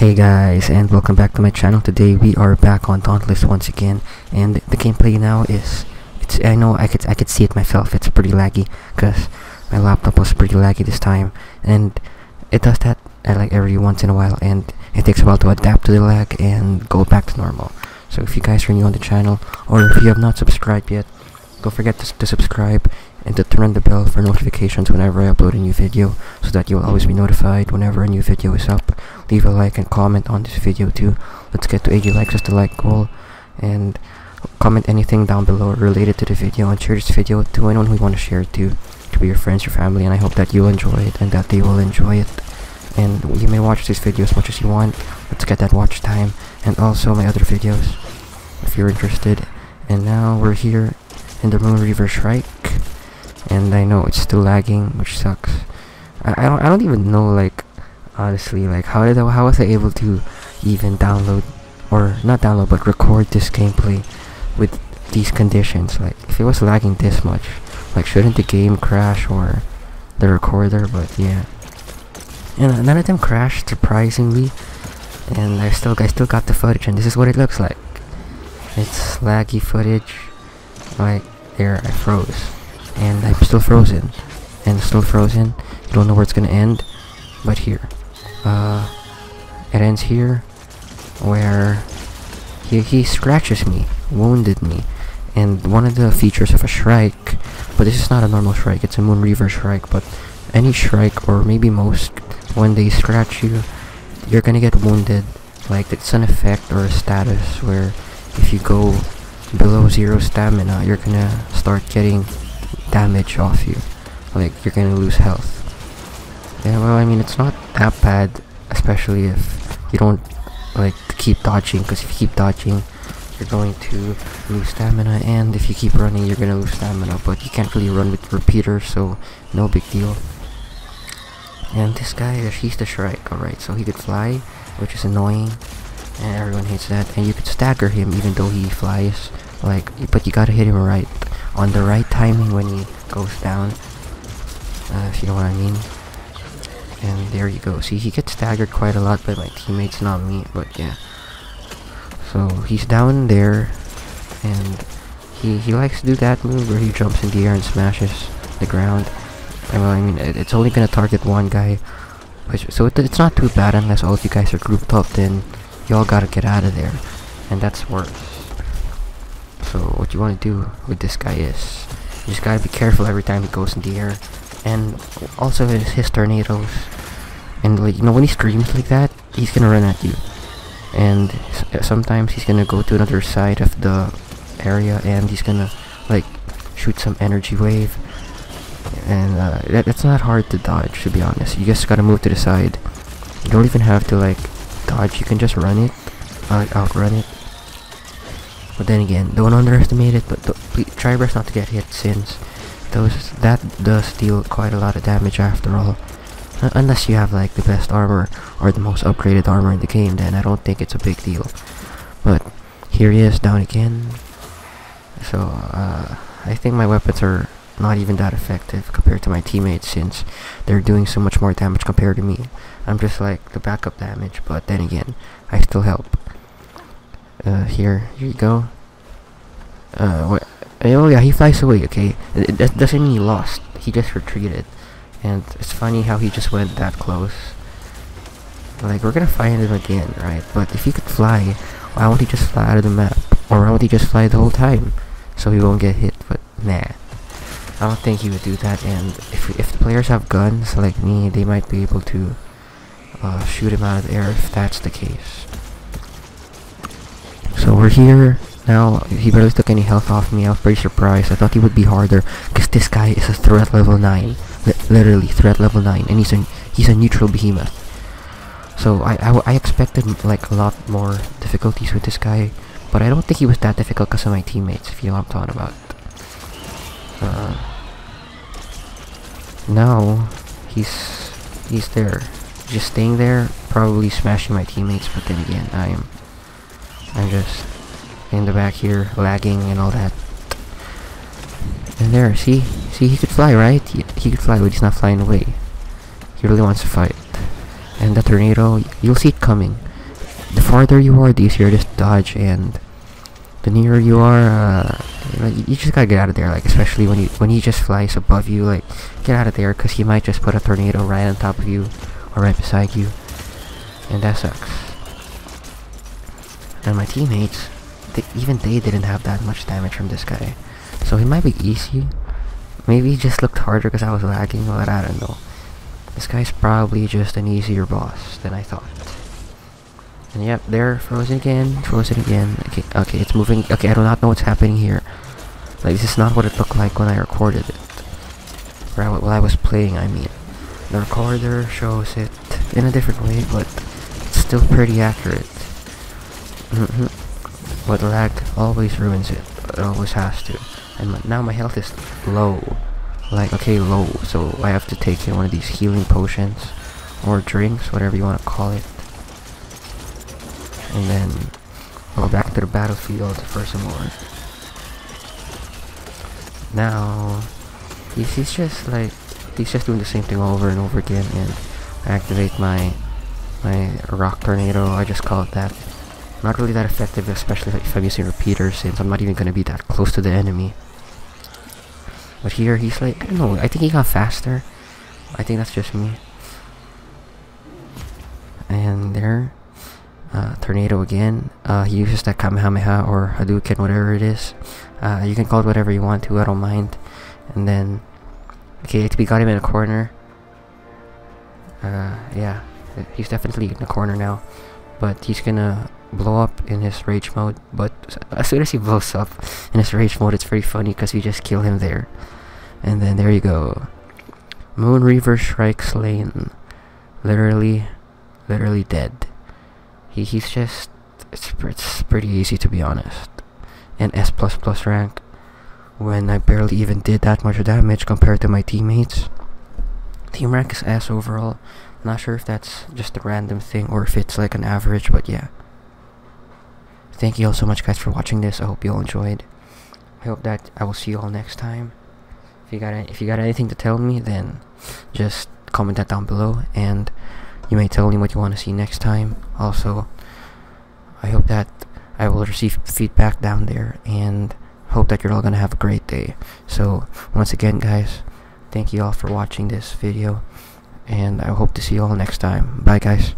Hey guys, and welcome back to my channel. Today we are back on Dauntless once again, and the gameplay now is it's I know I could I could see it myself. It's pretty laggy because my laptop was pretty laggy this time, and it does that uh, like every once in a while, and it takes a while to adapt to the lag and go back to normal. So if you guys are new on the channel, or if you have not subscribed yet, don't forget to, to subscribe and to turn on the bell for notifications whenever I upload a new video so that you'll always be notified whenever a new video is up. Leave a like and comment on this video too. Let's get to 80 likes as the like goal and comment anything down below related to the video and share this video to anyone who you want to share it to, to be your friends, your family, and I hope that you'll enjoy it and that they will enjoy it. And you may watch this video as much as you want. Let's get that watch time and also my other videos if you're interested. And now we're here in the Moonreaver Shrike and I know it's still lagging which sucks. I, I don't I don't even know like honestly like how did I, how was I able to even download or not download but record this gameplay with these conditions? Like if it was lagging this much like shouldn't the game crash or the recorder? But yeah. And none of them crashed surprisingly and I still I still got the footage and this is what it looks like. It's laggy footage like there I froze. And I'm still frozen. And still frozen. You don't know where it's gonna end but here. Uh it ends here where he, he scratches me wounded me. And one of the features of a shrike but this is not a normal shrike it's a moonreaver shrike but any shrike or maybe most when they scratch you you're gonna get wounded. Like it's an effect or a status where if you go below zero stamina you're gonna start getting damage off you. Like, you're gonna lose health. Yeah, well, I mean, it's not that bad, especially if you don't, like, keep dodging, because if you keep dodging, you're going to lose stamina, and if you keep running, you're gonna lose stamina, but you can't really run with repeaters, so no big deal. And this guy, he's the Shrike, alright, so he could fly, which is annoying, and everyone hates that, and you could stagger him even though he flies, like, but you gotta hit him right on the right timing when he goes down. Uh, if you know what I mean. And there you go. See, he gets staggered quite a lot by my teammates, not me, but yeah. So, he's down there, and he, he likes to do that move where he jumps in the air and smashes the ground. And well, I mean, it, it's only gonna target one guy, which, so it, it's not too bad unless all of you guys are grouped up, then y'all gotta get out of there. And that's worse. So what you want to do with this guy is you just gotta be careful every time he goes in the air, and also his, his tornadoes. And like you know when he screams like that, he's gonna run at you, and sometimes he's gonna go to another side of the area and he's gonna like shoot some energy wave. And uh, that, that's not hard to dodge, to be honest. You just gotta move to the side. You don't even have to like You can just run it, uh, outrun it but then again, don't underestimate it, but try best not to get hit since those that does deal quite a lot of damage after all. Uh, unless you have like the best armor or the most upgraded armor in the game, then I don't think it's a big deal. But here he is down again. So uh, I think my weapons are not even that effective compared to my teammates since they're doing so much more damage compared to me. I'm just like the backup damage, but then again, I still help. Uh, here, here you go. Uh, what? Oh yeah, he flies away. Okay, it doesn't mean he lost. He just retreated, and it's funny how he just went that close. Like we're gonna find him again, right? But if he could fly, why won't he just fly out of the map? Or why won't he just fly the whole time, so he won't get hit? But nah, I don't think he would do that. And if if the players have guns like me, they might be able to uh, shoot him out of the air if that's the case. So we're here now. He barely took any health off me. I was pretty surprised. I thought he would be harder because this guy is a threat level 9. L literally threat level 9 and he's a, he's a neutral behemoth. So I, I, I expected like a lot more difficulties with this guy. But I don't think he was that difficult because of my teammates, if you know what I'm talking about. Uh, now, he's he's there. Just staying there, probably smashing my teammates, but then again, I am I'm just in the back here, lagging and all that. And there, see? See, he could fly, right? He, he could fly, but he's not flying away. He really wants to fight. And the tornado, you'll see it coming. the farther you are, the easier to dodge, and the nearer you are, uh, like, you just gotta get out of there. Like especially when you when he just flies above you, like get out of there, cause he might just put a tornado right on top of you or right beside you, and that sucks. And my teammates, they, even they didn't have that much damage from this guy, so he might be easy. Maybe he just looked harder because I was lagging, but I don't know. This guy's probably just an easier boss than I thought. And yep, there, frozen again, frozen again. Okay, okay, it's moving. Okay, I do not know what's happening here. Like, this is not what it looked like when I recorded it. Or while I was playing, I mean. The recorder shows it in a different way, but it's still pretty accurate. Mm-hmm. but lag always ruins it. It always has to. And my, now my health is low. Like, okay, low. So I have to take one of these healing potions. Or drinks, whatever you want to call it and then go back to the battlefield for some more. Now, he's, he's just like, he's just doing the same thing over and over again and I activate my my rock tornado, I just call it that. Not really that effective, especially if I'm using repeaters since I'm not even going to be that close to the enemy. But here, he's like, I don't know, I think he got faster. I think that's just me. And there, uh, tornado again. Uh, he uses that Kamehameha or Hadouken, whatever it is. Uh, you can call it whatever you want to, I don't mind. And then, okay, we got him in a corner. Uh, yeah, he's definitely in the corner now. But he's gonna blow up in his rage mode. But as soon as he blows up in his rage mode, it's very funny because we just kill him there. And then there you go. Moonreaver Shrike slain. Literally, literally dead. He, he's just it's, it's pretty easy to be honest. And S plus plus rank when I barely even did that much damage compared to my teammates. Team rank is S overall. Not sure if that's just a random thing or if it's like an average, but yeah. Thank you all so much guys for watching this. I hope you all enjoyed. I hope that I will see you all next time. If you got if you got anything to tell me, then just comment that down below and you may tell me what you want to see next time. Also, I hope that I will receive feedback down there and hope that you're all going to have a great day. So, once again, guys, thank you all for watching this video and I hope to see you all next time. Bye, guys.